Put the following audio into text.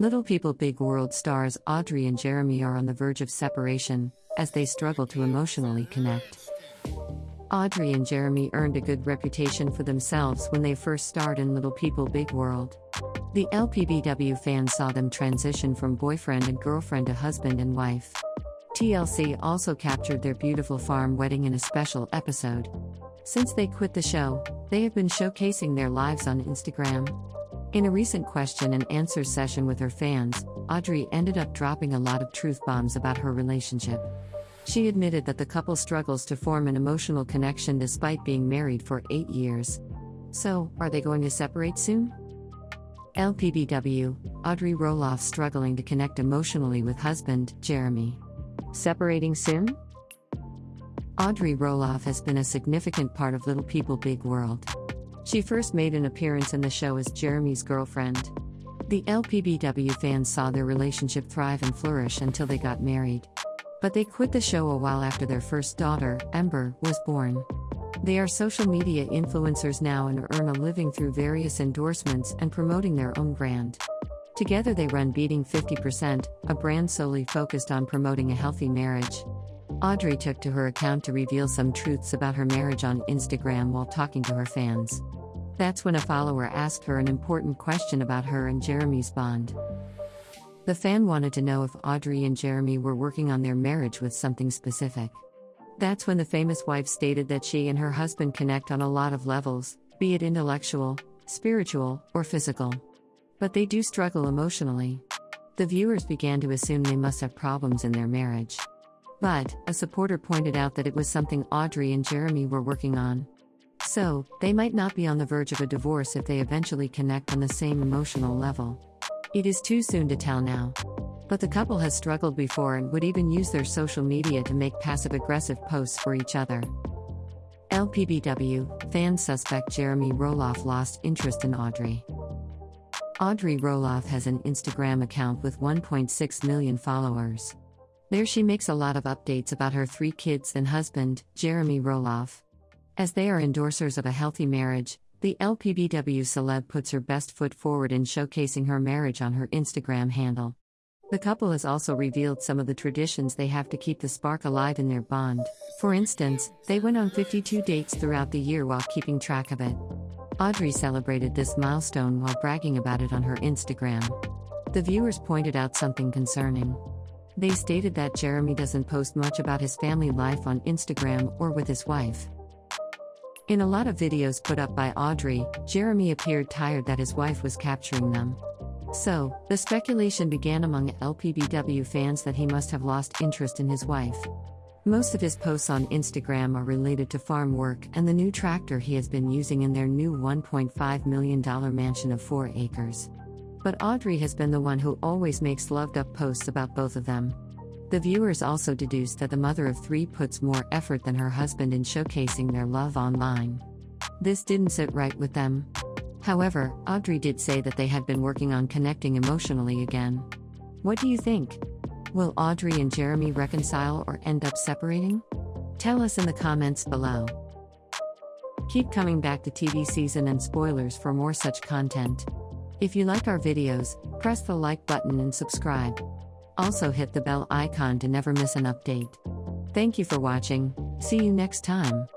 Little People Big World stars Audrey and Jeremy are on the verge of separation as they struggle to emotionally connect. Audrey and Jeremy earned a good reputation for themselves when they first starred in Little People Big World. The LPBW fans saw them transition from boyfriend and girlfriend to husband and wife. TLC also captured their beautiful farm wedding in a special episode. Since they quit the show, they have been showcasing their lives on Instagram. In a recent question and answer session with her fans, Audrey ended up dropping a lot of truth bombs about her relationship. She admitted that the couple struggles to form an emotional connection despite being married for eight years. So, are they going to separate soon? LPBW Audrey Roloff struggling to connect emotionally with husband, Jeremy. Separating soon? Audrey Roloff has been a significant part of Little People Big World. She first made an appearance in the show as Jeremy's girlfriend. The LPBW fans saw their relationship thrive and flourish until they got married. But they quit the show a while after their first daughter, Ember, was born. They are social media influencers now and earn a living through various endorsements and promoting their own brand. Together they run Beating 50%, a brand solely focused on promoting a healthy marriage. Audrey took to her account to reveal some truths about her marriage on Instagram while talking to her fans. That's when a follower asked her an important question about her and Jeremy's bond. The fan wanted to know if Audrey and Jeremy were working on their marriage with something specific. That's when the famous wife stated that she and her husband connect on a lot of levels, be it intellectual, spiritual, or physical. But they do struggle emotionally. The viewers began to assume they must have problems in their marriage. But, a supporter pointed out that it was something Audrey and Jeremy were working on. So, they might not be on the verge of a divorce if they eventually connect on the same emotional level. It is too soon to tell now. But the couple has struggled before and would even use their social media to make passive aggressive posts for each other. LPBW fan suspect Jeremy Roloff lost interest in Audrey. Audrey Roloff has an Instagram account with 1.6 million followers. There she makes a lot of updates about her three kids and husband, Jeremy Roloff. As they are endorsers of a healthy marriage, the LPBW celeb puts her best foot forward in showcasing her marriage on her Instagram handle. The couple has also revealed some of the traditions they have to keep the spark alive in their bond. For instance, they went on 52 dates throughout the year while keeping track of it. Audrey celebrated this milestone while bragging about it on her Instagram. The viewers pointed out something concerning. They stated that Jeremy doesn't post much about his family life on Instagram or with his wife. In a lot of videos put up by Audrey, Jeremy appeared tired that his wife was capturing them. So, the speculation began among LPBW fans that he must have lost interest in his wife. Most of his posts on Instagram are related to farm work and the new tractor he has been using in their new $1.5 million mansion of 4 acres. But Audrey has been the one who always makes loved up posts about both of them. The viewers also deduced that the mother of three puts more effort than her husband in showcasing their love online. This didn't sit right with them. However, Audrey did say that they had been working on connecting emotionally again. What do you think? Will Audrey and Jeremy reconcile or end up separating? Tell us in the comments below. Keep coming back to TV season and spoilers for more such content. If you like our videos, press the like button and subscribe. Also hit the bell icon to never miss an update. Thank you for watching, see you next time.